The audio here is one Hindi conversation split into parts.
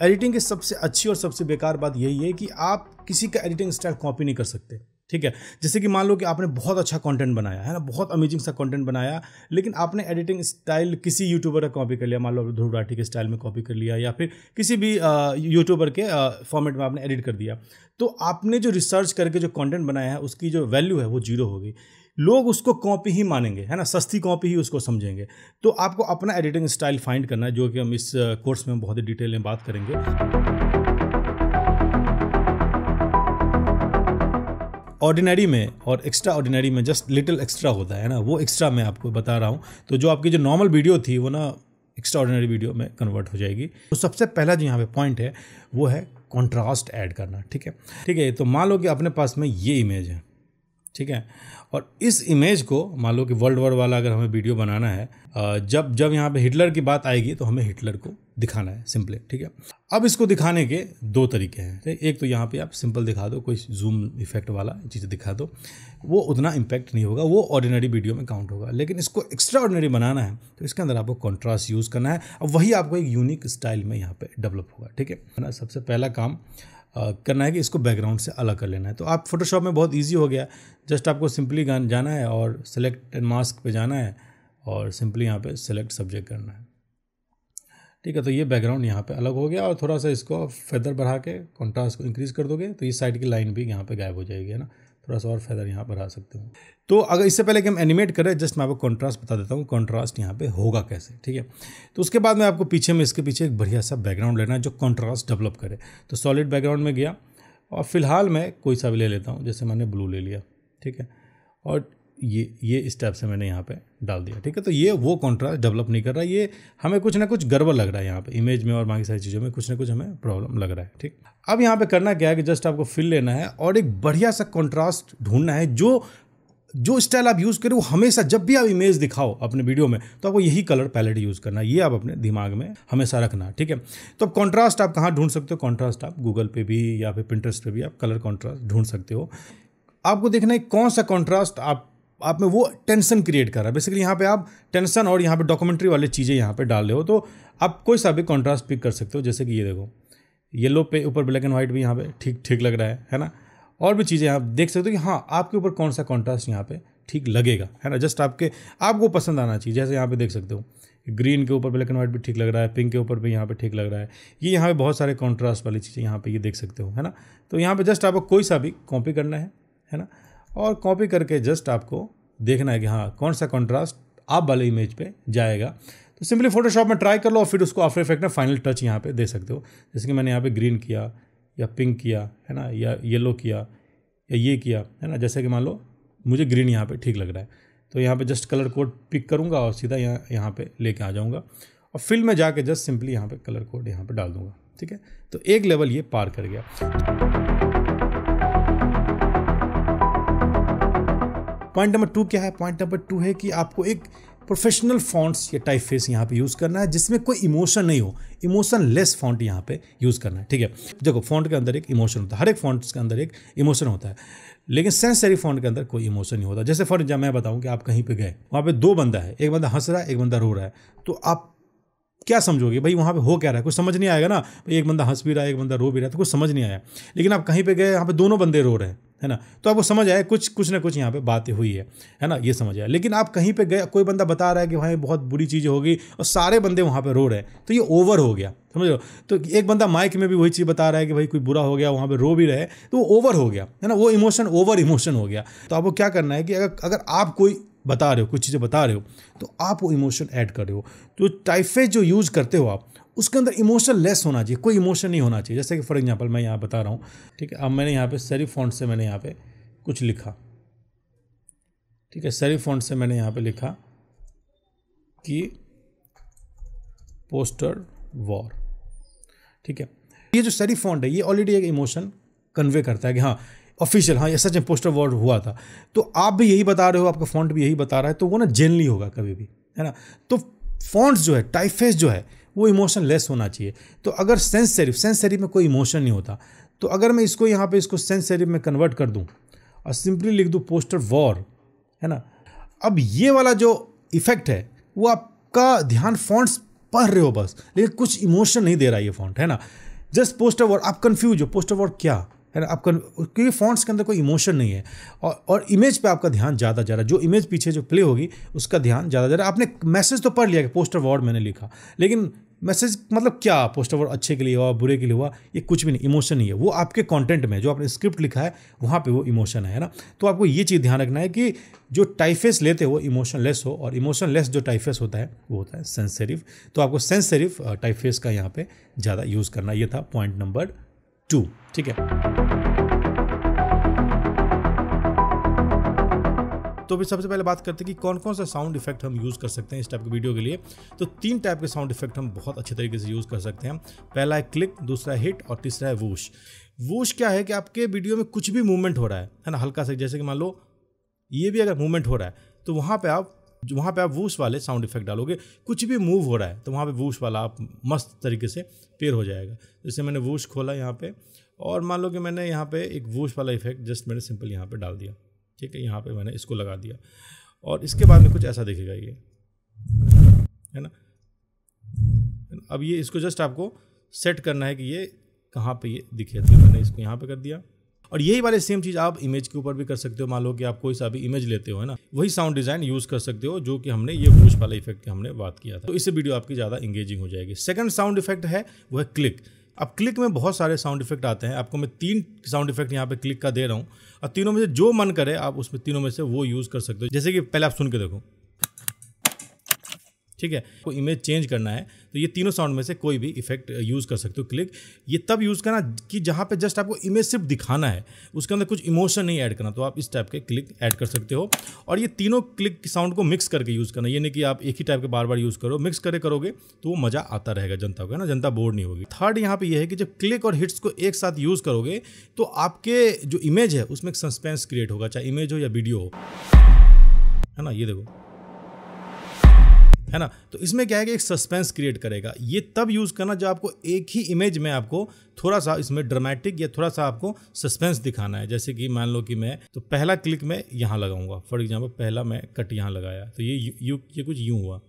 एडिटिंग की सबसे अच्छी और सबसे बेकार बात यही है कि आप किसी का एडिटिंग स्टाइल कॉपी नहीं कर सकते, ठीक है? जैसे कि मान लो कि आपने बहुत अच्छा कंटेंट बनाया, है ना? बहुत अमेजिंग सा कंटेंट बनाया, लेकिन आपने एडिटिंग स्टाइल किसी यूट्यूबर का कॉपी कर लिया, मान लो ध्रुव राठी के स्टाइल में कॉपी कर लिया या फिर किसी भी यूट्यूबर के फॉर्मेट में आपने एडिट कर दिया तो आपने जो रिसर्च करके जो कंटेंट बनाया है, उसकी जो वैल्यू है वो ज़ीरो होगी लोग उसको कॉपी ही मानेंगे, है ना? सस्ती कॉपी ही उसको समझेंगे। तो आपको अपना एडिटिंग स्टाइल फाइंड करना है, जो कि हम इस कोर्स में बहुत ही डिटेल में बात करेंगे। ऑर्डिनरी में और एक्स्ट्रा ऑर्डिनरी में जस्ट लिटिल एक्स्ट्रा होता है ना? वो एक्स्ट्रा मैं आपको बता रहा हूँ। तो जो आपकी जो नॉर्मल वीडियो थी, वो ना एक्स्ट्रा ऑर्डिनरी वीडियो में कन्वर्ट हो जाएगी। तो सबसे पहला जो यहाँ पे पॉइंट है, वो है कॉन्ट्रास्ट ऐड करना, ठीक है? ठीक है तो मान लो कि अपने पास में ये इमेज है। ठीक है? और इस इमेज को, मान लो कि वर्ल्ड वॉर वाला अगर हमें वीडियो बनाना है जब जब यहाँ पे हिटलर की बात आएगी तो हमें हिटलर को दिखाना है सिंपली ठीक है? अब इसको दिखाने के दो तरीके हैं एक तो यहाँ पे आप सिंपल दिखा दो, कोई जूम इफ़ेक्ट वाला चीज़ दिखा दो, वो उतना इम्पैक्ट नहीं होगा, वो ऑर्डिनरी वीडियो में काउंट होगा, लेकिन इसको एक्स्ट्रा ऑर्डिनरी बनाना है तो इसके अंदर आपको कॉन्ट्रास्ट यूज़ करना है, अब वही आपको एक यूनिक स्टाइल में यहाँ पर डेवलप होगा, ठीक है? ना सबसे पहला काम करना है कि इसको बैकग्राउंड से अलग कर लेना है। तो आप फोटोशॉप में बहुत ईजी हो गया। जस्ट आपको सिंपली जाना है और सेलेक्ट एंड मास्क पर जाना है और सिंपली यहाँ पर सेलेक्ट सब्जेक्ट करना है। ठीक है तो ये बैकग्राउंड यहाँ पे अलग हो गया और थोड़ा सा इसको फेदर बढ़ा के कॉन्ट्रास्ट को इंक्रीज़ कर दोगे तो ये साइड की लाइन भी यहाँ पे गायब हो जाएगी, है ना? थोड़ा सा और फेदर यहाँ पर आ सकते हैं। तो अगर इससे पहले कि हम एनिमेट करें जस्ट मैं आपको कॉन्ट्रास्ट बता देता हूँ कॉन्ट्रास्ट यहाँ पे होगा कैसे, ठीक है? तो उसके बाद मैं आपको पीछे में, इसके पीछे एक बढ़िया सा बैकग्राउंड लेना है जो कॉन्ट्रास्ट डेवलप करे। तो सॉलिड बैकग्राउंड में गया और फ़िलहाल मैं कोई सा भी ले लेता हूँ, जैसे मैंने ब्लू ले लिया, ठीक है? और ये ये स्टेप से मैंने यहाँ पे डाल दिया, ठीक है? तो ये वो कॉन्ट्रास्ट डेवलप नहीं कर रहा, ये हमें कुछ ना कुछ गड़बड़ लग रहा है यहाँ पे इमेज में और बाकी सारी चीज़ों में कुछ ना कुछ हमें प्रॉब्लम लग रहा है, ठीक? अब यहाँ पे करना क्या है कि जस्ट आपको फिल लेना है और एक बढ़िया सा कॉन्ट्रास्ट ढूंढना है जो जो स्टाइल आप यूज़ करें, वो हमेशा जब भी आप इमेज दिखाओ अपने वीडियो में तो आपको यही कलर पैलेट यूज़ करना ये आप अपने दिमाग में हमेशा रखना ठीक है? तो अब कॉन्ट्रास्ट आप कहाँ ढूंढ सकते हो? कॉन्ट्रास्ट आप गूगल पे भी या फिर पिंटरेस्ट पे भी आप कलर कॉन्ट्रास्ट ढूंढ सकते हो। आपको देखना है कौन सा कॉन्ट्रास्ट आप आप में वो टेंशन क्रिएट कर रहा है बेसिकली यहाँ पे आप टेंशन और यहाँ पे डॉक्यूमेंट्री वाली चीज़ें यहाँ पे डाल रहे हो तो आप कोई सा भी कॉन्ट्रास्ट पिक कर सकते हो जैसे कि ये देखो येलो पे ऊपर ब्लैक एंड वाइट भी यहाँ पे ठीक ठीक लग रहा है है ना और भी चीज़ें आप देख सकते हो कि हाँ आपके ऊपर कौन सा कॉन्ट्रास्ट यहाँ पे ठीक लगेगा है ना जस्ट आपके आपको पसंद आना चाहिए जैसे यहाँ पे देख सकते हो ग्रीन के ऊपर ब्लैक एंड वाइट भी ठीक लग रहा है पिंक के ऊपर भी यहाँ पे ठीक लग रहा है ये यहाँ पे बहुत सारे कॉन्ट्रास्ट वाली चीज़ें यहाँ पे ये देख सकते हो है ना तो यहाँ पे जस्ट आपको कोई सा भी कॉपी करना है है ना और कॉपी करके जस्ट आपको देखना है कि हाँ कौन सा कॉन्ट्रास्ट आप वाले इमेज पे जाएगा। तो सिंपली फोटोशॉप में ट्राई कर लो और फिर उसको आफ्टर इफ़ेक्ट में फाइनल टच यहाँ पे दे सकते हो। जैसे कि मैंने यहाँ पे ग्रीन किया, या पिंक किया, है ना, या येलो किया, या ये किया, है ना। जैसे कि मान लो, मुझे ग्रीन यहाँ पे ठीक लग रहा है। तो यहाँ पे जस्ट कलर कोड पिक करूँगा और सीधा यहाँ यहाँ पे लेके आ जाऊँगा। और फिल में जाके जस्ट सिंपली यहाँ पे कलर कोड यहाँ पे डाल दूँगा, ठीक है? तो एक लेवल ये पार कर गया। पॉइंट नंबर टू क्या है? पॉइंट नंबर टू है कि आपको एक प्रोफेशनल फॉन्ट्स या टाइप फेस यहाँ पे यूज़ करना है, जिसमें कोई इमोशन नहीं हो। इमोशन लेस फॉन्ट यहाँ पे यूज़ करना है, ठीक है? देखो फॉन्ट के अंदर एक इमोशन होता है। हर एक फॉन्ट के अंदर एक इमोशन होता है। लेकिन सेंसरी फॉन्ट के अंदर कोई इमोशन नहीं होता। जैसे फॉर एग्ज़ाम्पल मैं बताऊँ कि आप कहीं पे गए, वहाँ पे दो बंदा है। एक बंदा हंस रहा है, एक बंदा रो रहा है। तो आप क्या समझोगे? भाई, वहाँ पे हो क्या रहा है? कुछ समझ नहीं आएगा ना? एक बंदा हंस भी रहा है, एक बंदा रो भी रहा है तो कुछ समझ नहीं आया। लेकिन आप कहीं पे गए, यहाँ पे दोनों बंदे रो रहे हैं। है ना? तो आपको समझ आया, कुछ कुछ ना कुछ यहाँ पे बातें हुई है है ना? ये समझ आया। लेकिन आप कहीं पे गए, कोई बंदा बता रहा है कि भाई बहुत बुरी चीज़ होगी और सारे बंदे वहाँ पे रो रहे हैं तो ये ओवर हो गया, समझ लो तो एक बंदा माइक में भी वही चीज़ बता रहा है कि भाई कोई बुरा हो गया, वहाँ पे रो भी रहे तो वो ओवर हो गया, है ना? वो इमोशन ओवर इमोशन हो गया। तो आपको क्या करना है कि अगर अगर आप कोई बता रहे हो, कुछ चीज़ें बता रहे हो तो आप वो इमोशन ऐड कर रहे हो। तो टाइफेज जो यूज़ करते हो आप उसके अंदर इमोशन लेस होना चाहिए, कोई इमोशन नहीं होना चाहिए। जैसे कि फॉर एग्जांपल मैं यहाँ बता रहा हूँ, ठीक है, अब मैंने यहाँ पे सेरी फॉन्ट से मैंने यहाँ पे कुछ लिखा। ठीक है सेरी फॉन्ट से मैंने यहाँ पे लिखा कि पोस्टर वॉर ठीक है, ये जो सेरी फॉन्ट है, ये ऑलरेडी एक इमोशन कन्वे करता है कि हाँ ऑफिशियल हाँ ये सच में पोस्टर वॉर हुआ था। तो आप भी यही बता रहे हो, आपका फॉन्ट भी यही बता रहा है तो वो ना जेनली होगा कभी भी, है ना? तो फॉन्ट्स जो है टाइफेस जो है वो इमोशन लेस होना चाहिए। तो अगर सेंस सेरिफ सेंस सेरिफ में कोई इमोशन नहीं होता तो अगर मैं इसको यहाँ पे इसको सेंस सेरिफ में कन्वर्ट कर दूँ और सिंपली लिख दूँ पोस्टर वॉर है ना? अब ये वाला जो इफ़ेक्ट है, वो आपका ध्यान फॉन्ट्स पढ़ रहे हो बस, लेकिन कुछ इमोशन नहीं दे रहा ये फॉन्ट है ना? जस्ट पोस्टर वॉर आप कन्फ्यूज़ हो पोस्टर वॉर क्या? है ना? आपका क्योंकि फॉन्ट्स के अंदर कोई इमोशन नहीं है। और और इमेज पे आपका ध्यान ज़्यादा जा रहा है। जो इमेज पीछे जो प्ले होगी, उसका ध्यान ज़्यादा जा रहा है। आपने मैसेज तो पढ़ लिया कि पोस्टर वर्ड मैंने लिखा। लेकिन मैसेज मतलब क्या? पोस्टर वर्ड अच्छे के लिए हुआ, बुरे के लिए हुआ? ये कुछ भी नहीं इमोशन नहीं है। वो आपके कंटेंट में जो आपने स्क्रिप्ट लिखा है, वहाँ पे वो इमोशन है ना? तो आपको ये चीज़ ध्यान रखना है कि जो टाइफेस लेते हो इमोशन लेस हो, और इमोशन लेस जो टाइफेस होता है, वो होता है सेंस तो आपको सेंस टाइफेस का यहाँ पे ज़्यादा यूज़ करना ये था पॉइंट नंबर टू, ठीक है? तो फिर सबसे पहले बात करते हैं कि कौन कौन सा साउंड इफ़ेक्ट हम यूज़ कर सकते हैं इस टाइप के वीडियो के लिए। तो तीन टाइप के साउंड इफ़ेक्ट हम बहुत अच्छे तरीके से यूज़ कर सकते हैं। पहला है क्लिक दूसरा है हिट और तीसरा है वूश वूश क्या है कि आपके वीडियो में कुछ भी मूवमेंट हो रहा है है ना? हल्का सा, जैसे कि मान लो, ये भी अगर मूवमेंट हो रहा है तो वहाँ पर आप वहाँ पे आप वूश वाले साउंड इफ़ेक्ट डालोगे, कुछ भी मूव हो रहा है तो वहाँ पे वूश वाला आप मस्त तरीके से पेयर हो जाएगा। जैसे मैंने वूश खोला यहाँ पे, और मान लो कि मैंने यहाँ पे एक वूश वाला इफ़ेक्ट जस्ट मैंने सिंपल यहाँ पे डाल दिया, ठीक है? यहाँ पे मैंने इसको लगा दिया। और इसके बाद में कुछ ऐसा दिखेगा ये, है ना? अब ये इसको जस्ट आपको सेट करना है कि ये कहाँ पे ये दिखे। तो मैंने इसको यहाँ पे कर दिया। और यही वाले सेम चीज़ आप इमेज के ऊपर भी कर सकते हो। मान लो कि आप कोई सा भी इमेज लेते हो, है ना? वही साउंड डिज़ाइन यूज़ कर सकते हो, जो कि हमने ये वूश वाला इफ़ेक्ट की हमने बात किया था। तो इससे वीडियो आपकी ज़्यादा इंगेजिंग हो जाएगी। सेकंड साउंड इफ़ेक्ट है वो है क्लिक अब क्लिक में बहुत सारे साउंड इफ़ेक्ट आते हैं। आपको मैं तीन साउंड इफ़ेक्ट यहाँ पे क्लिक का दे रहा हूँ। और तीनों में से जो मन करे, आप उसमें तीनों में से वो यूज़ कर सकते हो। जैसे कि पहले आप सुन के देखो। ठीक है? को इमेज चेंज करना है तो ये तीनों साउंड में से कोई भी इफ़ेक्ट यूज़ कर सकते हो। क्लिक ये तब यूज़ करना कि जहाँ पे जस्ट आपको इमेज सिर्फ़ दिखाना है, उसके अंदर कुछ इमोशन नहीं ऐड करना तो आप इस टाइप के क्लिक ऐड कर सकते हो। और ये तीनों क्लिक साउंड को मिक्स करके यूज़ करना, ये नहीं कि आप एक ही टाइप के बार बार यूज़ करो मिक्स करे करोगे तो वो मज़ा आता रहेगा जनता को, है ना? जनता बोर्ड नहीं होगी। थर्ड यहाँ पे यह है कि जब क्लिक और हिट्स को एक साथ यूज़ करोगे तो आपके जो इमेज है, उसमें एक सस्पेंस क्रिएट होगा, चाहे इमेज हो या वीडियो हो। है ना? ये देखो। है ना? तो इसमें क्या है कि एक सस्पेंस क्रिएट करेगा। ये तब यूज़ करना जब आपको एक ही इमेज में आपको थोड़ा सा इसमें ड्रामेटिक या थोड़ा सा आपको सस्पेंस दिखाना है। जैसे कि मान लो कि मैं तो पहला क्लिक मैं यहाँ लगाऊँगा। फॉर एग्ज़ाम्पल पहला मैं कट यहाँ लगाया। तो ये यू, ये कुछ यूँ हुआ।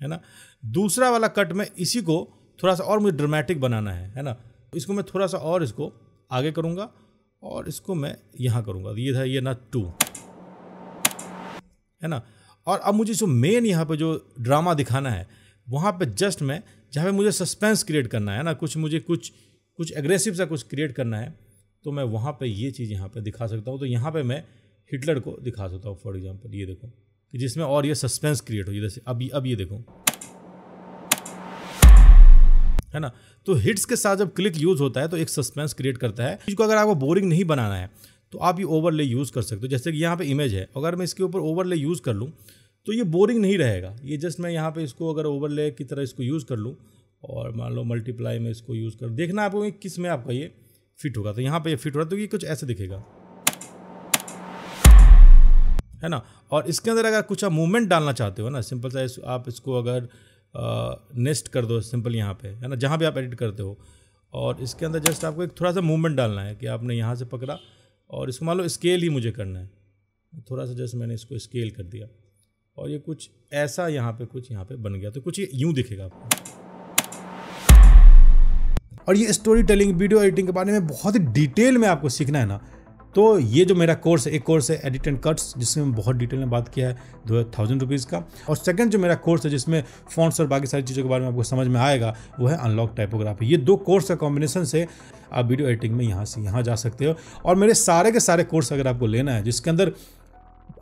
है ना? दूसरा वाला कट में इसी को थोड़ा सा और मुझे ड्रामेटिक बनाना है। है ना? इसको मैं थोड़ा सा और इसको आगे करूँगा और इसको मैं यहाँ करूँगा। ये था, ये ना टू है ना? और अब मुझे जो मेन यहाँ पे जो ड्रामा दिखाना है, वहाँ पे जस्ट मैं, जहाँ पे मुझे सस्पेंस क्रिएट करना है ना, कुछ मुझे कुछ कुछ एग्रेसिव सा कुछ क्रिएट करना है तो मैं वहाँ पे ये चीज़ यहाँ पे दिखा सकता हूँ। तो यहाँ पे मैं हिटलर को दिखा सकता हूँ फॉर एग्ज़ाम्पल ये देखो, कि जिसमें और ये सस्पेंस क्रिएट हो जैसे अब अब ये देखो। है ना? तो हिट्स के साथ जब क्लिक यूज़ होता है तो एक सस्पेंस क्रिएट करता है। इसको अगर आपको बोरिंग नहीं बनाना है तो आप ये ओवरले यूज़ कर सकते हो। जैसे कि यहाँ पे इमेज है। अगर मैं इसके ऊपर ओवरले यूज़ कर लूँ तो ये बोरिंग नहीं रहेगा। ये जस्ट मैं यहाँ पे इसको अगर ओवरले की तरह इसको यूज़ कर लूँ और मान लो मल्टीप्लाई में इसको यूज़ कर, देखना आपको किसमें आपका ये फिट होगा। तो यहाँ पर ये फिट हो रहा तो ये कुछ ऐसे दिखेगा। है ना? और इसके अंदर अगर कुछ आप मूवमेंट डालना चाहते हो ना सिंपल सा आप इसको अगर नेस्ट कर दो सिंपल यहाँ पे, है ना? जहाँ भी आप एडिट करते हो। और इसके अंदर जस्ट आपको एक थोड़ा सा मूवमेंट डालना है कि आपने यहाँ से पकड़ा। और इसको मान लो स्केल ही मुझे करना है। थोड़ा सा जैसे मैंने इसको स्केल कर दिया। और ये कुछ ऐसा यहाँ पे, कुछ यहाँ पे बन गया। तो कुछ ये यूँ दिखेगा आपको। और ये स्टोरी टेलिंग वीडियो एडिटिंग के बारे में बहुत ही डिटेल में आपको सीखना है ना। तो ये जो मेरा कोर्स है, एक कोर्स है एडिट एंड कट्स जिसमें बहुत डिटेल में बात किया है, दो थाउज़ेंड रुपीज़ का। और सेकंड जो मेरा कोर्स है, जिसमें फॉन्ट्स और बाकी सारी चीज़ों के बारे में आपको समझ में आएगा, वो है अनलॉक टाइपोग्राफी ये दो कोर्स का कॉम्बिनेशन से आप वीडियो एडिटिंग में यहाँ से यहाँ जा सकते हो। और मेरे सारे के सारे कोर्स अगर आपको लेना है, जिसके अंदर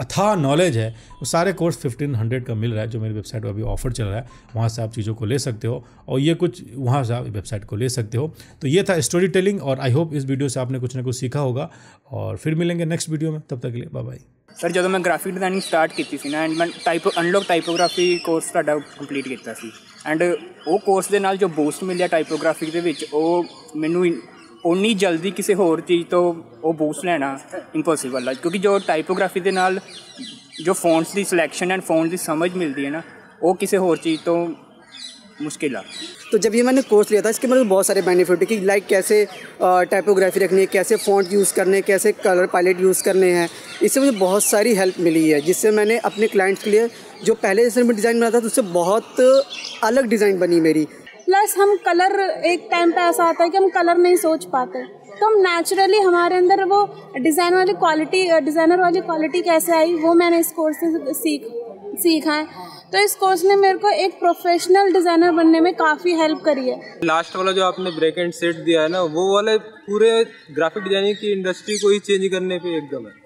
अथा नॉलेज है वो सारे कोर्स फिफ्टीन हंड्रेड का मिल रहा है जो मेरी वेबसाइट पर अभी ऑफर चल रहा है वहाँ से आप चीज़ों को ले सकते हो और ये कुछ वहाँ से आप वेबसाइट को ले सकते हो तो ये था स्टोरी टेलिंग और आई होप इस वीडियो से आपने कुछ ना कुछ सीखा होगा और फिर मिलेंगे नेक्स्ट वीडियो में तब तक के लिए बाय बाय सर ਜਦੋਂ ਮੈਂ ਗ੍ਰਾਫਿਕ ਡਿਜ਼ਾਈਨਿੰਗ ਸਟਾਰਟ ਕੀਤੀ ਸੀ ਨਾ ਐਂਡ ਮੈਂ ਟਾਈਪ ਅਨਲੌਕ ਟਾਈਪੋਗ੍ਰਾਫੀ ਕੋਰਸ ਤੁਹਾਡਾ ਕੰਪਲੀਟ ਕੀਤਾ ਸੀ ਐਂਡ ਉਹ ਕੋਰਸ ਦੇ ਨਾਲ ਜੋ ਬੂਸਟ ਮਿਲਿਆ ਟਾਈਪੋਗ੍ਰਾਫੀ ਦੇ ਵਿੱਚ ਉਹ ਮੈਨੂੰ ਉਨੀ ਜਲਦੀ ਕਿਸੇ ਹੋਰ ਚੀਜ਼ ਤੋਂ ਉਹ ਬੂਸਟ ਲੈਣਾ ਇੰਪੋਸੀਬਲ ਹੈ ਕਿਉਂਕਿ ਜੋ ਟਾਈਪੋਗ੍ਰਾਫੀ ਦੇ ਨਾਲ जो फॉन्ट्स की सिलेक्शन एंड फॉन्ट की समझ मिलती है ना वो किसी और चीज़ तो मुश्किल है तो जब ये मैंने कोर्स लिया था इसके मतलब बहुत सारे बेनिफिट है कि लाइक कैसे टाइपोग्राफी रखनी है कैसे फ़ॉन्ट यूज़ करने हैं कैसे कलर पायलट यूज़ करने हैं इससे मुझे बहुत सारी हेल्प मिली है जिससे मैंने अपने क्लाइंट्स के लिए जो पहले जैसे मैं डिज़ाइन बनाता था उससे बहुत अलग डिज़ाइन बनी मेरी प्लस हम कलर एक टाइम पे ऐसा आता है कि हम कलर नहीं सोच पाते। तो हम नेचुरली हमारे अंदर वो डिज़ाइन वाली क्वालिटी डिज़ाइनर वाली क्वालिटी कैसे आई, वो मैंने इस कोर्स से सीख, सीखा है। तो इस कोर्स ने मेरे को एक प्रोफेशनल डिज़ाइनर बनने में काफ़ी हेल्प करी है। लास्ट वाला जो आपने ब्रेक एंड सेट दिया है ना, वो वाले पूरे ग्राफिक डिज़ाइनिंग की इंडस्ट्री को ही चेंज करने पे एकदम है।